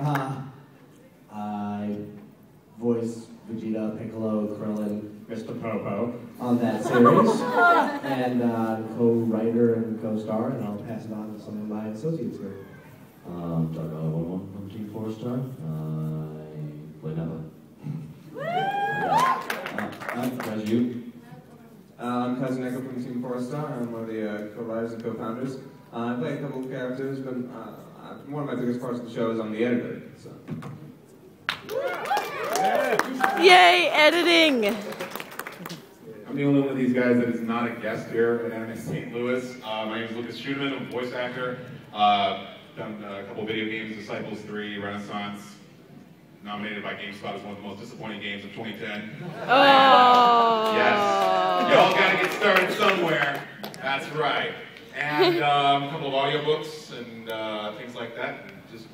Uh, I voice Vegeta, Piccolo, Krillin, Mr. Popo. on that series, and uh, co-writer and co-star, and I'll pass it on to some of my associates here. Um, Doug uh, one one from Team Four Star. I play Nella. Uh, as you. Uh, I'm KaiserNeko from Team Four Star. I'm one of the uh, co-writers and co-founders. Uh, I play a couple of characters, but uh, uh, one of my biggest parts of the show is I'm the editor. So. Yay, editing! I'm the only one of these guys that is not a guest here at Anime St. Louis. Uh, my name is Lucas Schudeman. I'm a voice actor. Uh, done a couple video games, Disciples 3, Renaissance. Nominated by GameSpot as one of the most disappointing games of 2010. Oh. Yes. Y'all gotta get started somewhere. That's right. And um, a couple of audiobooks and uh, things like that. And just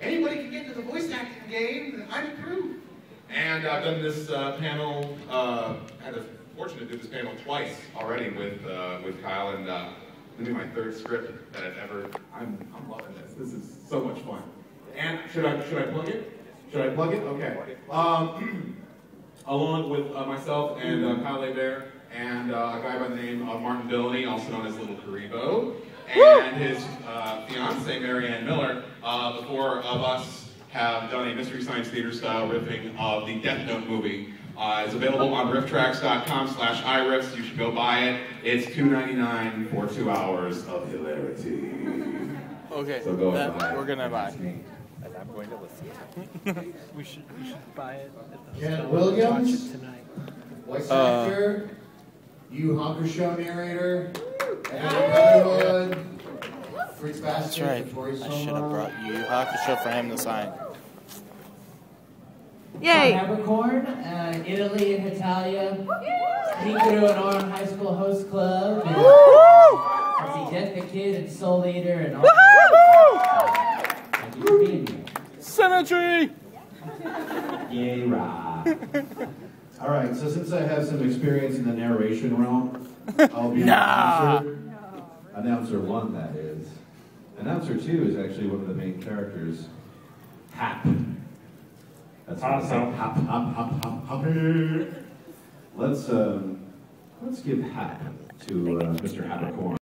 anybody can get into the voice acting game. I'm approved. And I've done this uh, panel. Uh, had the fortune to do this panel twice already with uh, with Kyle, and uh, this is my third script that I've ever. I'm I'm loving this. This is so much fun. And should I should I plug it? Should I plug it? Okay. Um, along with uh, myself and uh, Kyle Hebert and uh, a guy by the name of Martin Billany, also known as LittleKuriboh, and his uh, fiancee Marianne Miller. Uh, the four of us have done a Mystery Science Theater style riffing of the Death Note movie. Uh, it's available on rifftracks.com slash iRiffs. You should go buy it. It's $2.99 for two hours of hilarity. Okay, So go that and buy it. we're gonna buy. And I'm going to listen. We should we should buy it. At the Kent. Williams? It tonight. Voice Uh, actor, you Honker Show narrator, Editor Brotherhood, Fritz That's Bastard, right. Tori I should have brought you Haka show for him to sign. Yay! Capricorn, uh, Italy and Italia, Hikaru and Ouran High School Host Club, and let's see, Death the Kid and Soul Eater and all. Thank you for being here. Symmetry! Yay, rah. All right, so since I have some experience in the narration realm, I'll be Nah. announcer. Announcer one, that is. Announcer two is actually one of the main characters, Hap. That's what I say. Hop, Hop, hop, hop, hop, hop. Let's um, let's give Hap to uh, Mr. Haberkorn.